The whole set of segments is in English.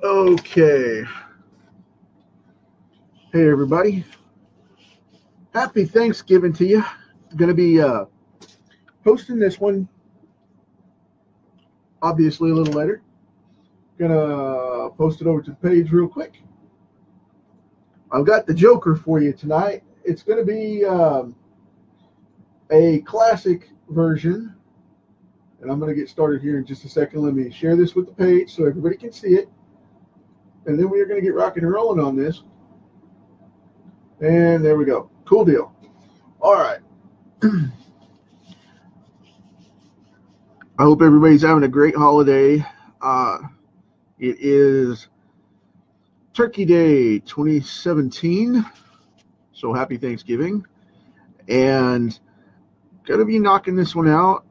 Okay. Hey, everybody. Happy Thanksgiving to you. Going to be uh, posting this one obviously a little later. Going to post it over to the page real quick. I've got the Joker for you tonight. It's going to be um, a classic version. And I'm going to get started here in just a second. Let me share this with the page so everybody can see it. And then we are going to get rocking and rolling on this. And there we go. Cool deal. All right. I hope everybody's having a great holiday. Uh, it is Turkey Day 2017. So happy Thanksgiving. And going to be knocking this one out.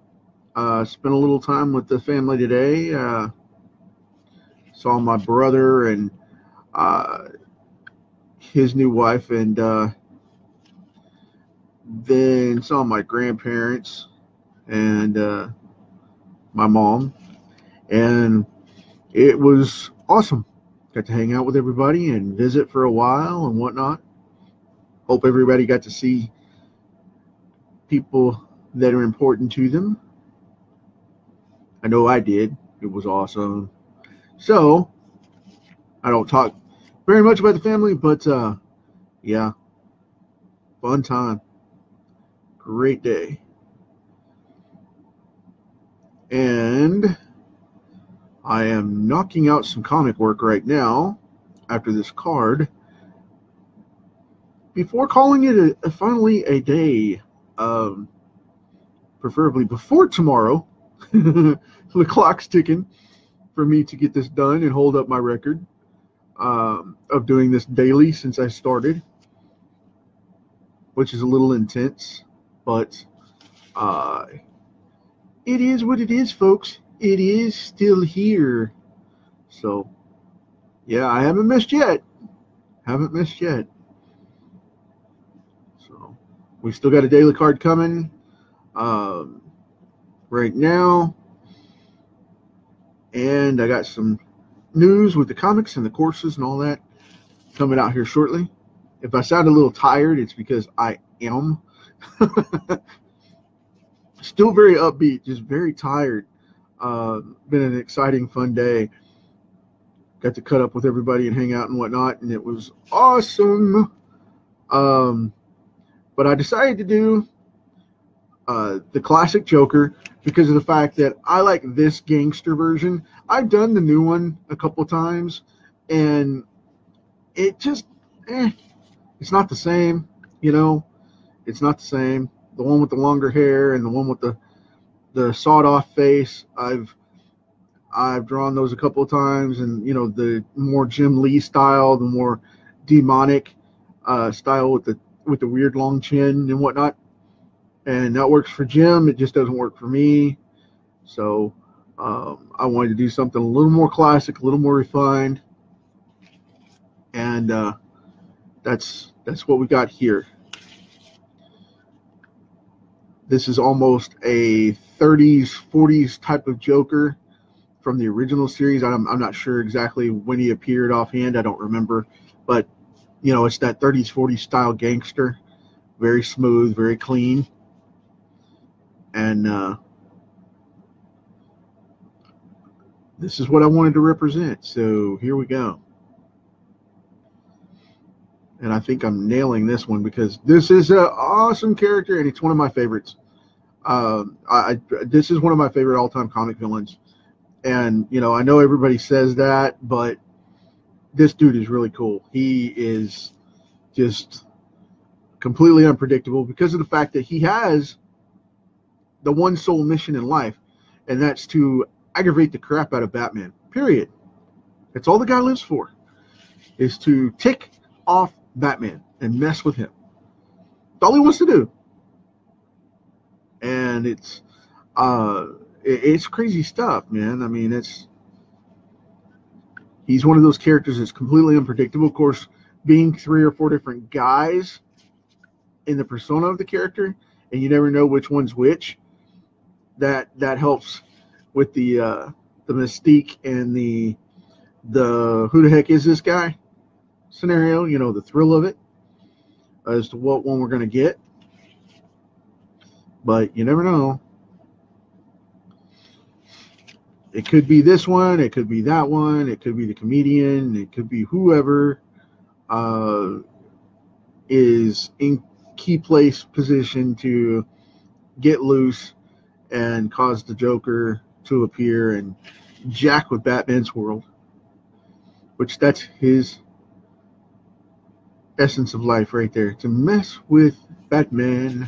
Uh, spent a little time with the family today. Uh, saw my brother and uh, his new wife, and uh, then saw my grandparents and uh, my mom, and it was awesome. Got to hang out with everybody and visit for a while and whatnot. Hope everybody got to see people that are important to them. I know I did. It was awesome. So, I don't talk very much about the family, but uh, yeah, fun time. Great day. And I am knocking out some comic work right now after this card before calling it a, a finally a day, um, preferably before tomorrow. the clock's ticking for me to get this done and hold up my record um, of doing this daily since I started, which is a little intense, but uh, it is what it is, folks. It is still here. So, yeah, I haven't missed yet. Haven't missed yet. So, we still got a daily card coming um, right now. And I got some news with the comics and the courses and all that coming out here shortly. If I sound a little tired, it's because I am. Still very upbeat, just very tired. Uh, been an exciting, fun day. Got to cut up with everybody and hang out and whatnot, and it was awesome. Um, but I decided to do uh, the classic Joker because of the fact that I like this gangster version. I've done the new one a couple times, and it just, eh, it's not the same. You know, it's not the same. The one with the longer hair and the one with the the sawed off face. I've I've drawn those a couple of times, and you know the more Jim Lee style, the more demonic uh, style with the with the weird long chin and whatnot and that works for Jim. It just doesn't work for me. So um, I wanted to do something a little more classic, a little more refined, and uh, that's that's what we got here. This is almost a 30s, 40s type of Joker from the original series. I'm, I'm not sure exactly when he appeared offhand. I don't remember, but you know, it's that 30s, 40s style gangster, very smooth, very clean and uh, this is what I wanted to represent. So here we go. And I think I'm nailing this one because this is an awesome character and it's one of my favorites. Uh, I, this is one of my favorite all-time comic villains, and you know I know everybody says that, but this dude is really cool. He is just completely unpredictable because of the fact that he has the one sole mission in life, and that's to aggravate the crap out of Batman. Period. That's all the guy lives for, is to tick off Batman and mess with him. That's all he wants to do. And it's uh, it's crazy stuff, man. I mean, it's he's one of those characters that's completely unpredictable. Of course, being three or four different guys in the persona of the character, and you never know which one's which that that helps with the uh, the mystique and the the who the heck is this guy scenario, you know, the thrill of it as to what one we're going to get. But you never know. It could be this one, it could be that one, it could be the comedian, it could be whoever uh, is in key place position to get loose and cause the Joker to appear and jack with Batman's world, which that's his essence of life right there to mess with Batman.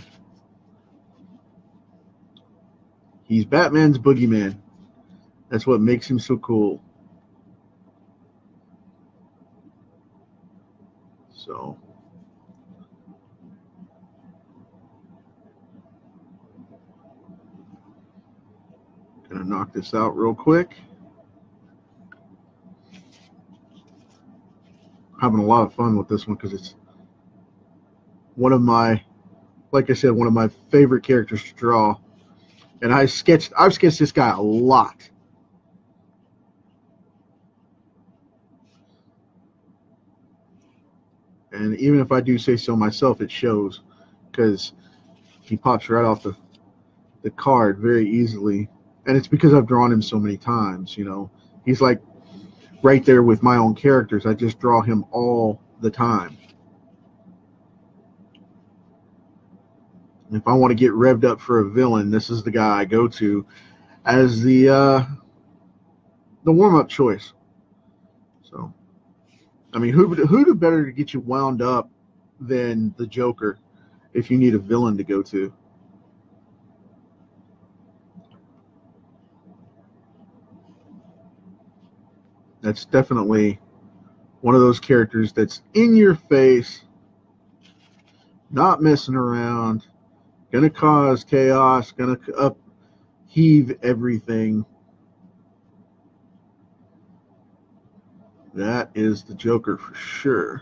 He's Batman's boogeyman. That's what makes him so cool. So. Gonna knock this out real quick. Having a lot of fun with this one because it's one of my, like I said, one of my favorite characters to draw. And I sketched, I've sketched this guy a lot. And even if I do say so myself, it shows because he pops right off the, the card very easily and it's because I've drawn him so many times. You know, he's like right there with my own characters. I just draw him all the time. If I want to get revved up for a villain, this is the guy I go to as the uh, the warm up choice. So, I mean, who who do better to get you wound up than the Joker if you need a villain to go to? That's definitely one of those characters that's in your face, not messing around, gonna cause chaos, gonna upheave everything. That is the Joker for sure.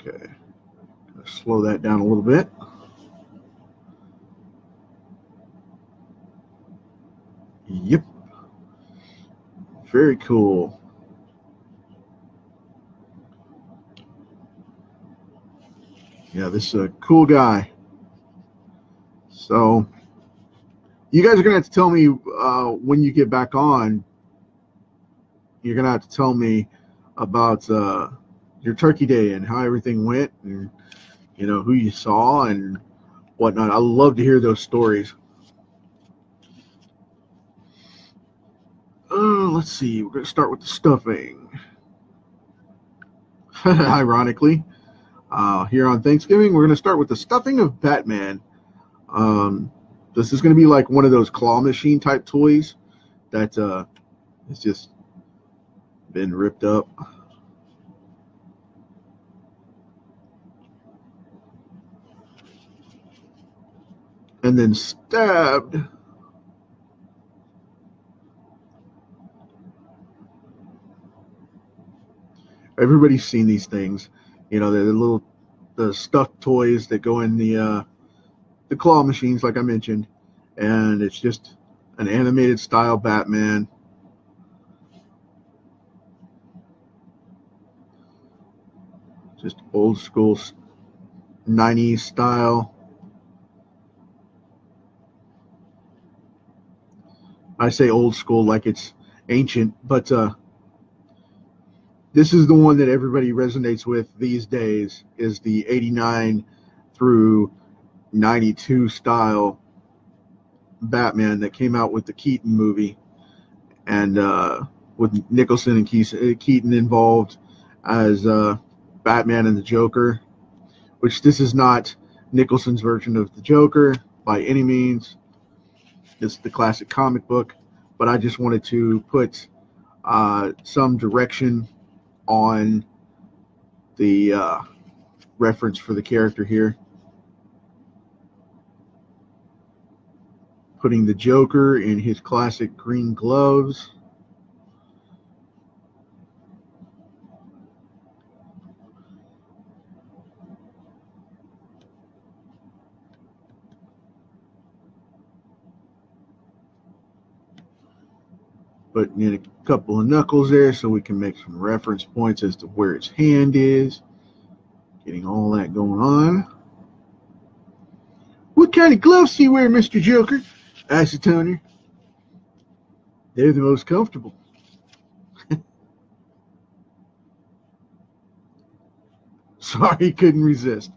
Okay, slow that down a little bit. Cool. Yeah, this is a cool guy. So, you guys are to have to tell me uh, when you get back on. You're to have to tell me about uh, your turkey day and how everything went and, you know, who you saw and whatnot. I love to hear those stories. Uh, let's see. We're going to start with the stuffing. Ironically, uh, here on Thanksgiving, we're going to start with the stuffing of Batman. Um, this is going to be like one of those claw machine type toys that uh, just been ripped up. And then stabbed everybody's seen these things. You know, they're the little the stuffed toys that go in the uh, the claw machines, like I mentioned, and it's just an animated style Batman. Just old school 90s style. I say old school like it's ancient, but uh, this is the one that everybody resonates with these days is the 89 through 92 style batman that came out with the keaton movie. And uh, with nicholson and keaton involved as uh, batman and the joker which this is not nicholson's version of the joker by any means. It's the classic comic book but i just wanted to put uh, some direction on the uh, reference for the character here. Putting the Joker in his classic green gloves. But in a couple of knuckles there so we can make some reference points as to where his hand is. Getting all that going on. What kind of gloves do you wear, Mr. Joker? Isotoner. They're the most comfortable. Sorry, couldn't resist.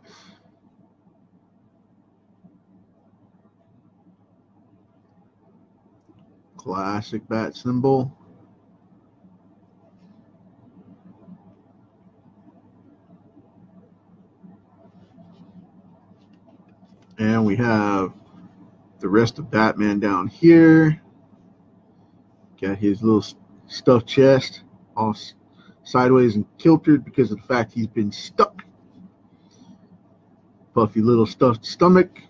Classic bat symbol. And we have the rest of Batman down here. Got his little stuffed chest all sideways and kiltered because of the fact he's been stuck. Puffy little stuffed stomach,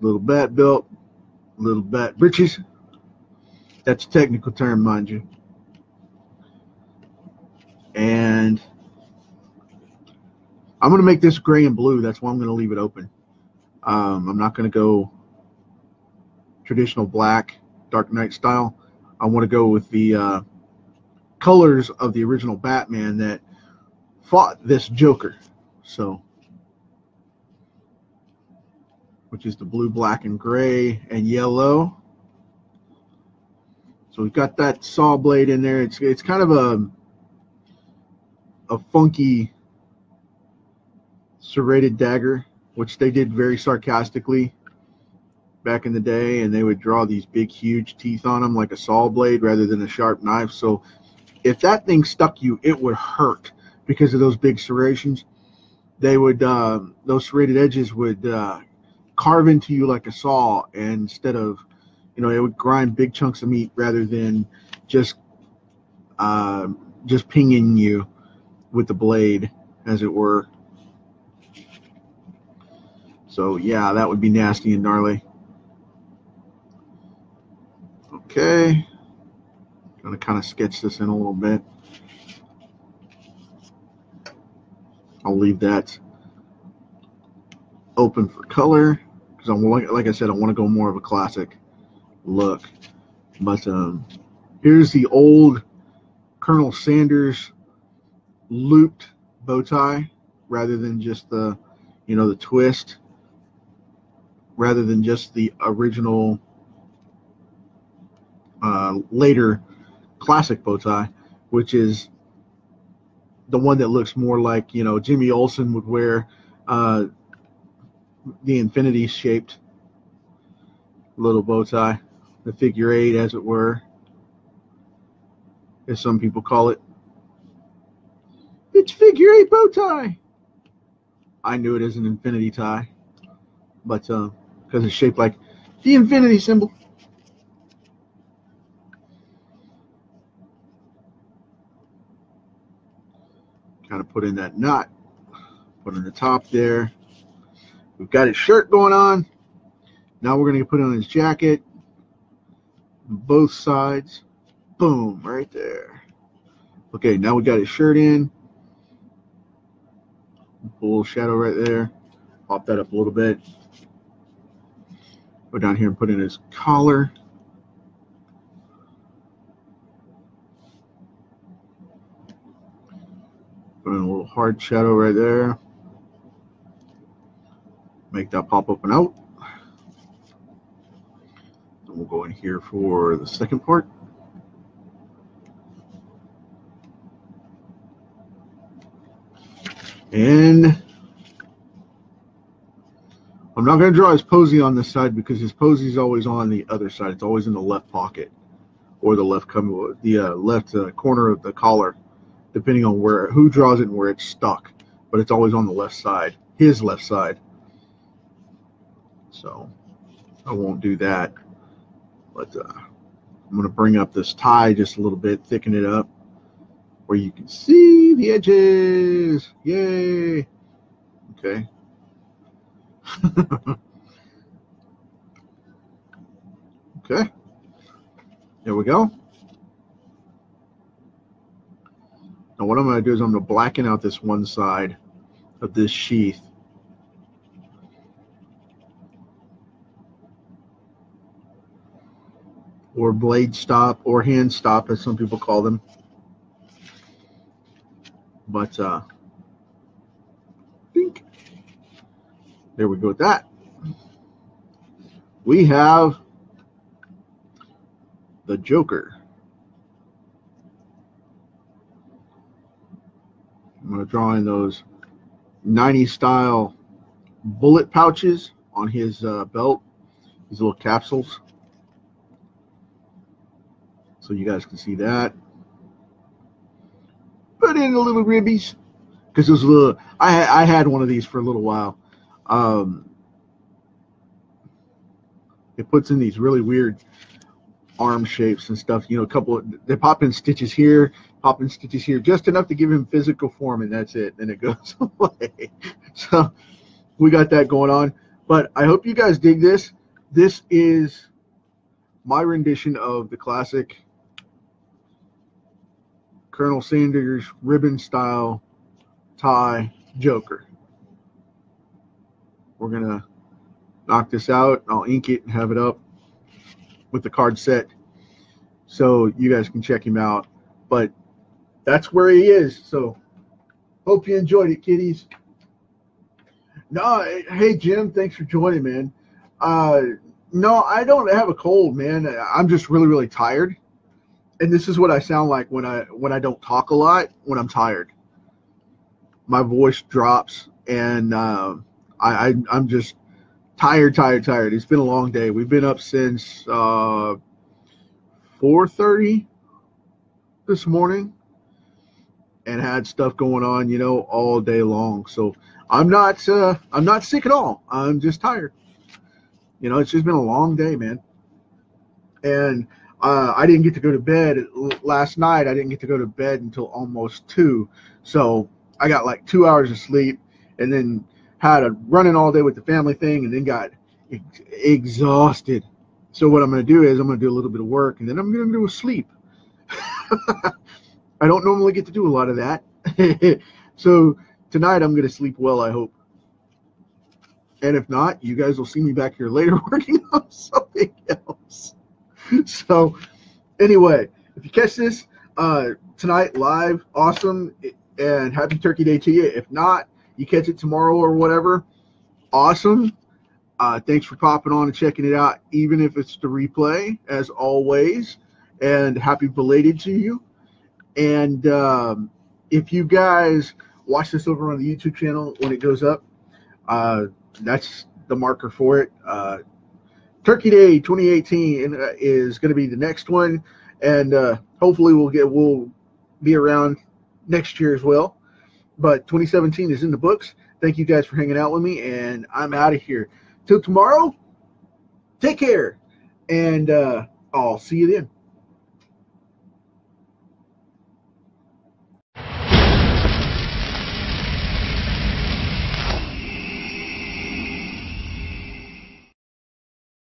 little bat belt, little bat breeches. That's a technical term, mind you. And I'm going to make this gray and blue. That's why I'm going to leave it open. Um, I'm not going to go traditional black, Dark Knight style. I want to go with the uh, colors of the original Batman that fought this Joker. So, which is the blue, black, and gray and yellow. So we've got that saw blade in there. It's it's kind of a a funky serrated dagger, which they did very sarcastically back in the day, and they would draw these big, huge teeth on them like a saw blade rather than a sharp knife. So if that thing stuck you, it would hurt because of those big serrations. They would uh, those serrated edges would uh, carve into you like a saw, and instead of you know, it would grind big chunks of meat rather than just uh, just pinging you with the blade, as it were. So yeah, that would be nasty and gnarly. Okay, gonna kind of sketch this in a little bit. I'll leave that open for color because I'm like I said, I want to go more of a classic look. But um, here's the old Colonel Sanders looped bow tie rather than just the, you know, the twist, rather than just the original uh, later classic bow tie, which is the one that looks more like, you know, Jimmy Olsen would wear uh, the infinity shaped little bow tie the figure eight, as it were, as some people call it. It's figure eight bow tie. I knew it as an infinity tie, but because it's shaped like the infinity symbol. Kind of put in that knot, put in the top there. We've got his shirt going on. Now we're going to put on his jacket both sides. Boom, right there. Okay, now we got his shirt in. Full shadow right there. Pop that up a little bit. Go down here and put in his collar. Put in a little hard shadow right there. Make that pop up and out. We'll go in here for the second part. And not going to draw his posy on this side because his posy is always on the other side. It's always in the left pocket or the left come the uh, left uh, corner of the collar, depending on where who draws it and where it's stuck. But it's always on the left side, his left side. So I won't do that. But uh, I'm going to bring up this tie just a little bit, thicken it up where you can see the edges. Yay. Okay. okay. There we go. Now what I'm going to do is I'm going to blacken out this one side of this sheath or blade stop or hand stop, as some people call them. But uh, there we go with that. We have the Joker. I'm going to draw in those 90s style bullet pouches on his uh, belt, these little capsules. So you guys can see that. Put in the little ribbies because it was a little. I I had one of these for a little while. Um, it puts in these really weird arm shapes and stuff. You know, a couple. Of, they pop in stitches here, pop in stitches here, just enough to give him physical form, and that's it. And it goes away. So we got that going on. But I hope you guys dig this. This is my rendition of the classic Colonel Sanders ribbon style tie Joker. We're going to knock this out. I'll ink it and have it up with the card set so you guys can check him out. But that's where he is. So hope you enjoyed it, kiddies. No, hey Jim, thanks for joining, man. Uh, no, I don't have a cold, man. I'm just really, really tired, and this is what I sound like when I when I don't talk a lot when I'm tired. My voice drops, and uh, I, I I'm just tired, tired, tired. It's been a long day. We've been up since uh, 4:30 this morning, and had stuff going on, you know, all day long. So I'm not uh, I'm not sick at all. I'm just tired. You know, it's just been a long day, man. And uh, I didn't get to go to bed last night. I didn't get to go to bed until almost two. So I got like two hours of sleep, and then had a running all day with the family thing, and then got ex- exhausted. So what I'm going to do is I'm going to do a little bit of work, and then I'm going to a sleep. I don't normally get to do a lot of that. so tonight I'm going to sleep well, I hope. And if not, you guys will see me back here later working on something else. So, anyway, if you catch this uh, tonight live, awesome. And happy Turkey Day to you. If not, you catch it tomorrow or whatever, awesome. Uh, thanks for popping on and checking it out, even if it's the replay, as always. And happy belated to you. And um, if you guys watch this over on the YouTube channel when it goes up. Uh, that's the marker for it. Uh, Turkey Day 2018 uh, is going to be the next one, and uh, hopefully we'll get we'll be around next year as well. But 2017 is in the books. Thank you guys for hanging out with me, and I'm out of here. Till tomorrow, take care, and uh, I'll see you then.